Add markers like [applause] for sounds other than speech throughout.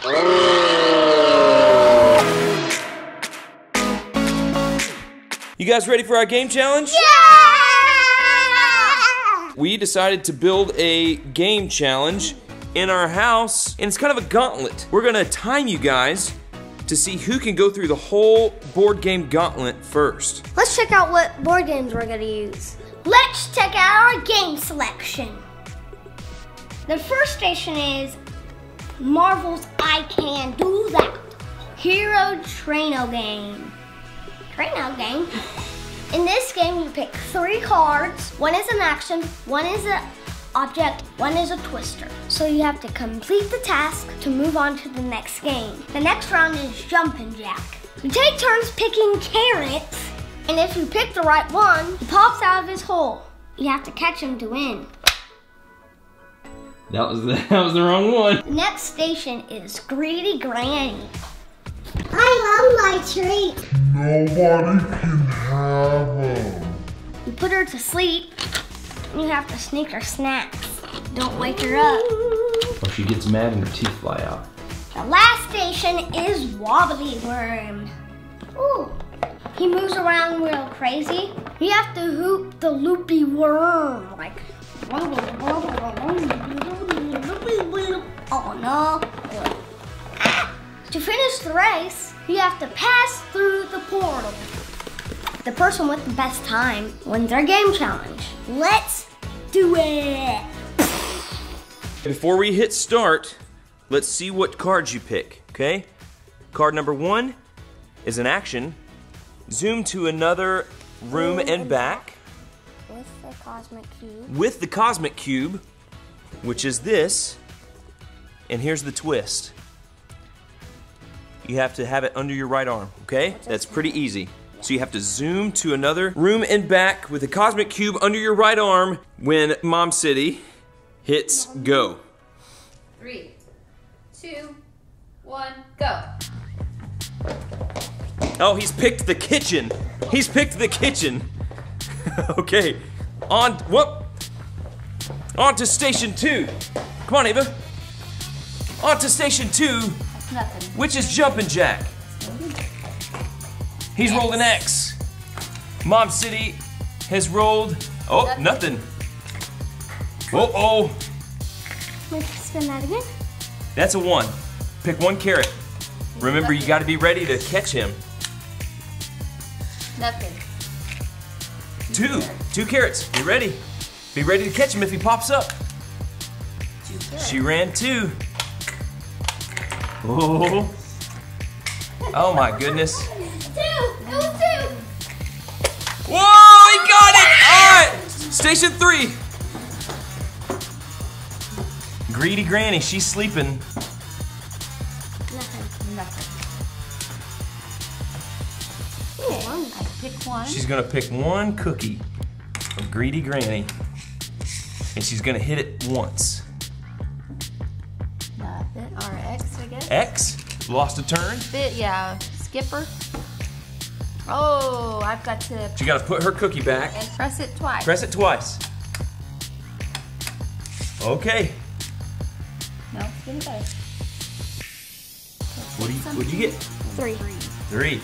You guys ready for our game challenge? Yeah! We decided to build a game challenge in our house, and it's kind of a gauntlet. We're gonna time you guys to see who can go through the whole board game gauntlet first. Let's check out what board games we're gonna use. Let's check out our game selection. The first station is Marvel's I Can Do That. Hero Traino game. Traino game? In this game, you pick three cards. One is an action, one is an object, one is a twister. So you have to complete the task to move on to the next game. The next round is Jumpin' Jack. You take turns picking carrots, and if you pick the right one, he pops out of his hole. You have to catch him to win. That was the, [laughs] that was the wrong one. Next station is Greedy Granny. I love my treat. Nobody can have them. You put her to sleep, and you have to sneak her snacks. Don't wake her up. Or she gets mad and her teeth fly out. The last station is Wobbly Worm. Ooh, he moves around real crazy. You have to hoop the loopy worm, like. Oh no. Ah! To finish the race, you have to pass through the portal. The person with the best time wins our game challenge. Let's do it! Before we hit start, let's see what cards you pick, okay? Card number one is an action. Zoom to another room and back With the cosmic cube. with the cosmic cube, which is this. And here's the twist. You have to have it under your right arm, okay? That's pretty easy. So you have to zoom to another room and back with the cosmic cube under your right arm when Mom City hits go. Three, two, one, go. Oh, he's picked the kitchen. He's picked the kitchen. [laughs] okay. On whoop. On to station two. Come on, Ava. On to station two, Nothing. which is Jumpin' Jack. He's rolled an X. Mom City has rolled. Oh, nothing. Whoa, oh. Wait, spin that again. That's a one. Pick one carrot. Remember, you got to be ready to catch him. Nothing. Two. Two carrots. Be ready. Be ready to catch him if he pops up. Two. She ran two. Oh. Oh my goodness. Two! It was two! Whoa, he got it! Alright! Station three. Greedy Granny, she's sleeping. Nothing. Nothing. Ooh, one. I pick one. She's gonna pick one cookie of Greedy Granny. And she's gonna hit it once. X, I guess. X, lost a turn. Bit, yeah. Skipper. Oh, I've got to She gotta put her cookie back. and press it twice. Press it twice. Okay. No, it's getting better. What do you what'd you get? Three. Three.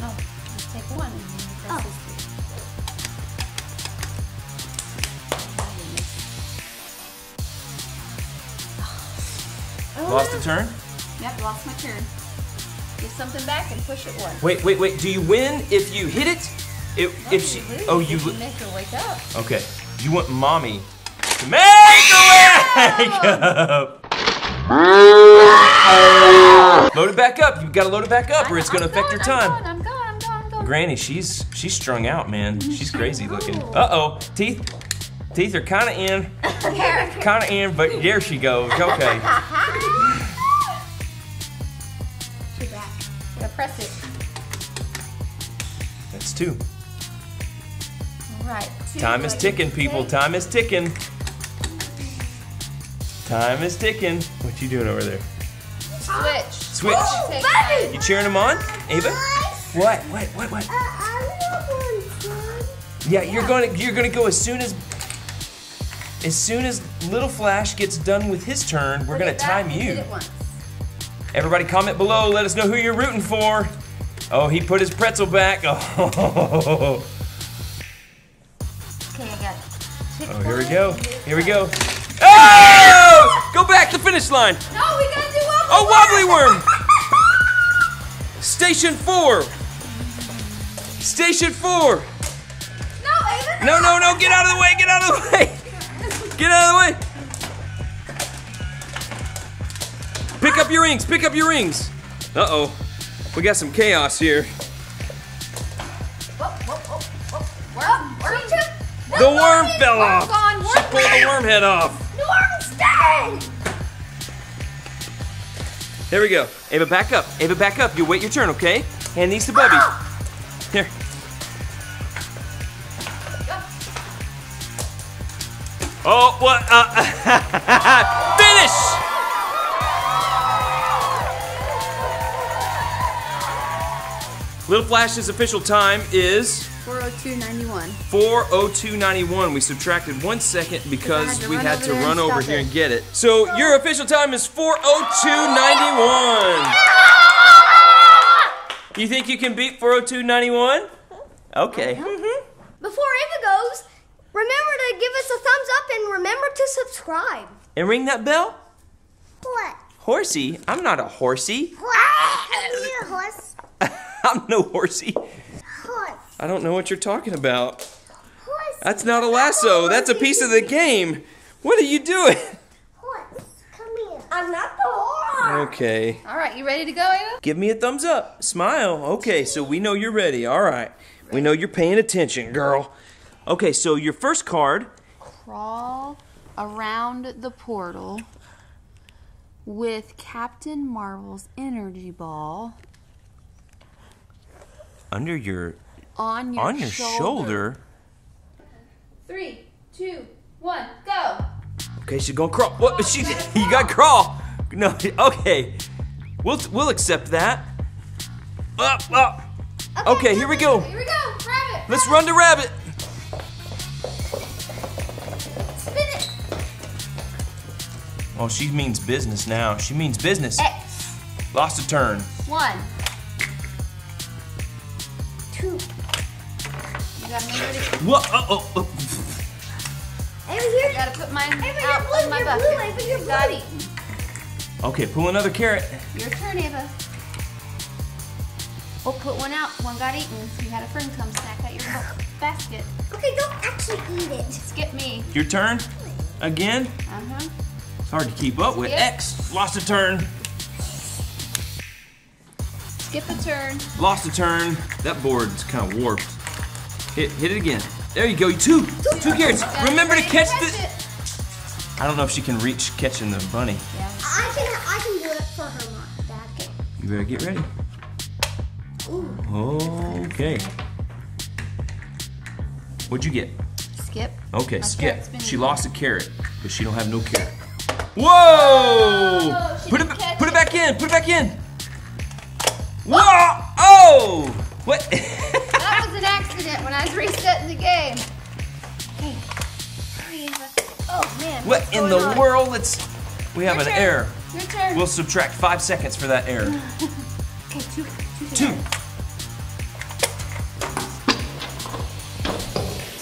No, just take one and then you press Oh. Lost a turn? Yep, lost my turn. Give something back and push it one. Wait, wait, wait. Do you win if you hit it? If, if she. Oh, you. you make her wake up. Okay. You want mommy to make her wake up. Load it back up. You gotta load it back up, or it's gonna I'm affect your time. I'm gone, I'm gone, I'm gone. Granny, she's she's strung out, man. She's crazy looking. Uh oh, teeth. Teeth are kind of in, [laughs] kind of in, but there she goes. Okay. Too back. Gotta press it. That's two. All right. two, Time is ticking, people. Time is ticking. Time is ticking. What you doing over there? Switch. Switch. Oh, baby! You cheering them on, Ava? What? What? What? What? Uh, yeah, you're gonna you're gonna go as soon as as soon as Little Flash gets done with his turn, we're gonna time you. Hit it once. Everybody comment below. Let us know who you're rooting for. Oh, he put his pretzel back. [laughs] Oh, Okay, I got. oh here we go. Here we go. [laughs] Oh! Go back to finish line. No, we gotta do one. Oh, wobbly [laughs] worm. Station four. Station four. No. No, no, no. Get out of the way. Get out of the way. Get out of the way. Pick up your rings. Pick up your rings. Uh oh. We got some chaos here. Worm, worm. The worm fell off. gone. She Worm pulled the worm head off. Norm's dead! There we go. Ava, back up. Ava, back up. You wait your turn, okay? Hand these to Bubby. Here. Oh, what? Uh, [laughs] finish! Little Flash's official time is 402.91. 402.91. We subtracted one second because to we run had over to and run over here it. and get it. So your official time is 402.91. You think you can beat 402.91? [laughs] Okay. Before Ava goes, remember to give us a thumbs up and remember to subscribe. And ring that bell? What? Horsey? I'm not a horsey. Horse. horse. [laughs] I'm no horsey. Horse. I don't know what you're talking about. Horse. That's not a lasso. That's a piece of the game. What are you doing? Horse. Come here. I'm not the horse. Okay. All right, you ready to go, Ava? Give me a thumbs up. Smile. Okay, so we know you're ready. All right. We know you're paying attention, girl. Okay, so your first card. Crawl around the portal with Captain Marvel's energy ball Under your on your on your shoulder. Three, two, one, go. Okay, she's gonna crawl. What? She? [laughs] You got to crawl. No. [laughs] Okay. We'll we'll accept that. Up up. Okay, here we go. Here we go. Grab it. Let's run to rabbit. Oh, she means business now. She means business. X. Lost a turn. One. Two. You gotta remember to. What? Oh, oh, oh. Ava, I gotta put mine Ava, out blue, of my you're bucket. blue, Ava, you're Got blue. eaten. Okay, pull another carrot. Your turn, Ava. Oh, put one out. One got eaten. You had a friend come snack at your basket. Okay, don't actually eat it. Skip me. Your turn. Again. Uh huh. It's hard to keep up with. Yep. X. Lost a turn. Skip a turn. Lost a turn. That board's kind of warped. Hit, hit it again. There you go. Two. Two carrots. Gotta Remember to catch catch the. it. I don't know if she can reach catching the bunny. Yeah. I can I can do it for her, mom, dad. Okay. You better get ready. Okay. What'd you get? Skip. Okay, My skip. She lost a carrot, but she don't have no carrot. Whoa! Oh, put it, put it back in. Put it back in. Whoa! Oh! What? That was an [laughs] accident when I was resetting the game. Okay. Oh man. what in the on? world? Let's. We have Your an turn. error. Your turn. We'll subtract five seconds for that error. [laughs] okay, two. Two. Two.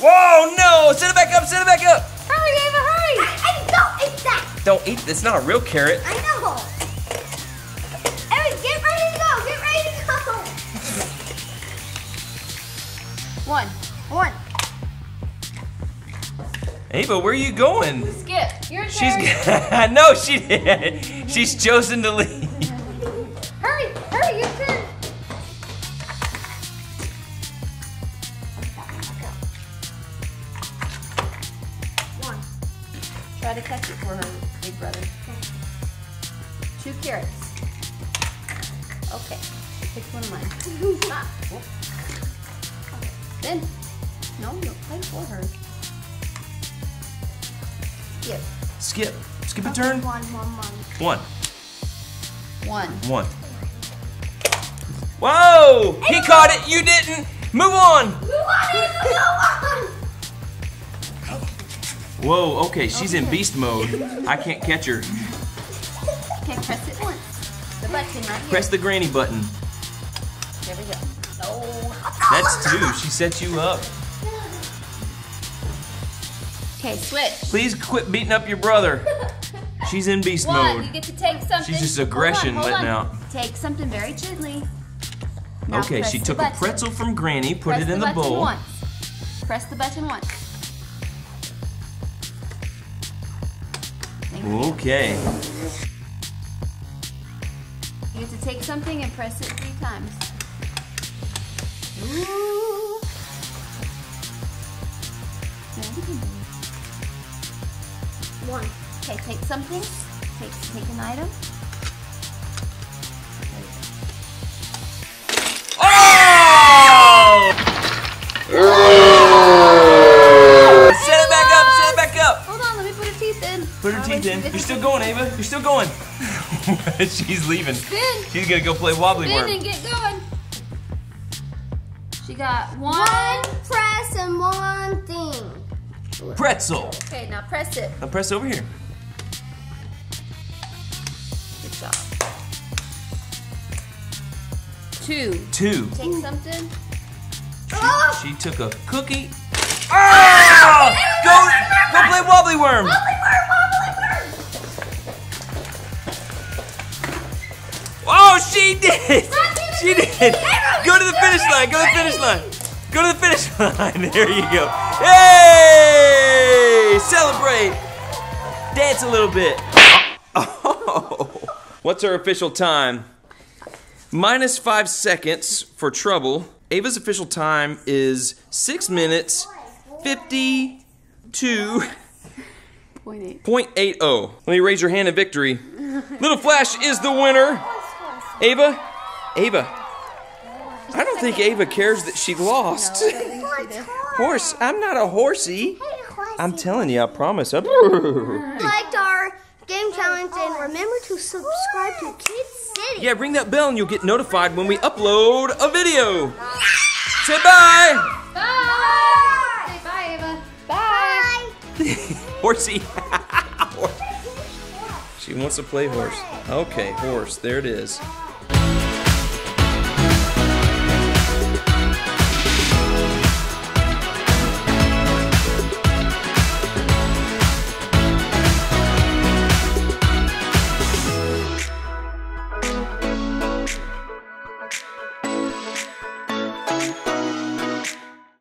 Whoa! No! Set it back up. Set it back up. Don't eat. It's not a real carrot. I know. Ava, get ready to go. Get ready to go. One. One. Ava, where are you going? Skip. Your turn. She's [laughs] no, she did. She's chosen to leave. Hurry. Hurry. Your turn. One. Try to catch it for her, big brother. Two carrots. Okay. Pick one of mine. [laughs] Ah, whoop. Then. No, no, play for her. Skip. Skip. Skip a turn. One, one, one. One. One. One. Whoa! He caught it. You didn't. Move on. Move on, Ava, move on. Whoa, okay, she's in beast mode. I can't catch her. Okay, press it once. The button right here. Press the granny button. There we go. No. That's two. She set you up. Okay, switch. Please quit beating up your brother. [laughs] She's in beast One, mode. you get to take something. She's just Hold on, aggression hold letting on. out. Take something very gently. Now Okay, she took a pretzel from Granny, put Press it in the, button bowl. Once. Press the button once. Okay. You have to take something and press it three times. Ooh. Now you can do it. One. Okay, take something. Take take an item. Teeth. going, Ava. You're still going. [laughs] She's leaving. Spin. She's gonna go play wobbly Spin worm. and get going. She got one. One press and one thing. Pretzel. Okay, now press it. Now press over here. Good job. Two. Two. Take something. She, she took a cookie. Ah! [laughs] Go, go play wobbly worm. Oh, she did. She did. Go to the finish line. Go to the finish line. Go to the finish line. [laughs] There you go. Hey! Celebrate. Dance a little bit. [laughs] Oh. What's our official time? Minus five seconds for trouble. Ava's official time is six minutes, 52. Point 0.80. Let me raise your hand in victory. Little Flash is the winner. Ava, Ava. I don't think Ava cares that she lost. [laughs] Horse, I'm not a horsey. I'm telling you, I promise. [laughs] I'm- liked our game challenge and remember to subscribe to Kids City. yeah, ring that bell and you'll get notified when we upload a video. Say bye. Bye. Say bye, Ava. Bye. [laughs] Horsey. she wants to play horse. Okay, horse. There it is.